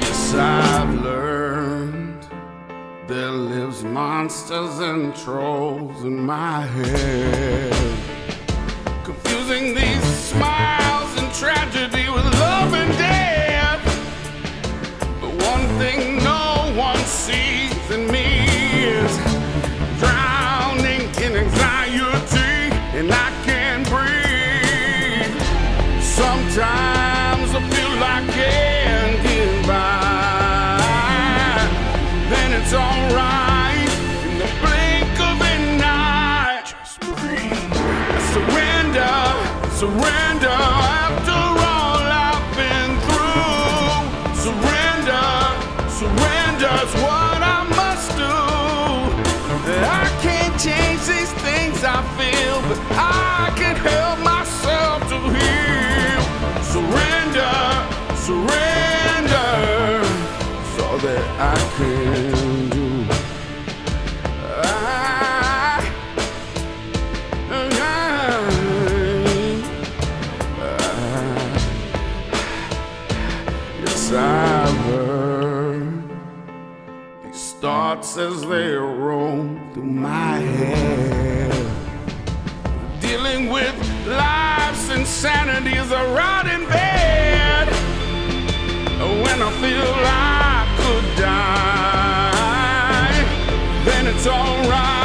Yes, I've learned there lives monsters and trolls in my head, confusing these smiles and tragedy with love and death. But one thing no one sees. Surrender after all I've been through. Surrender, surrender's what I must do. I can't change these things I feel, but I can help myself to heal. Surrender, surrender, so that I can thoughts as they roam through my head. Dealing with life's insanity as I rot in bed. When I feel I could die, then it's alright.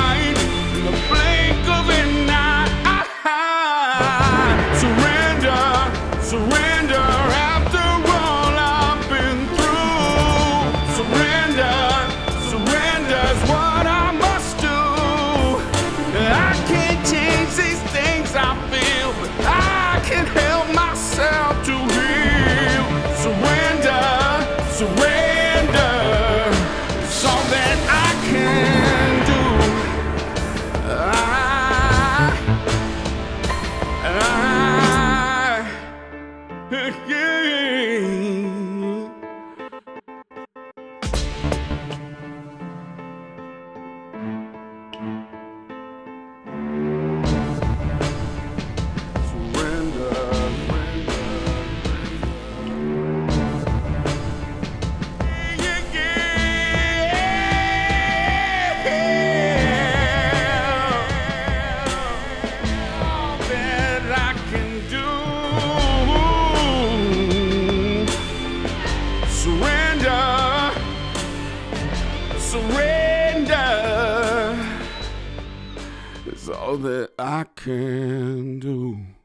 All that I can do.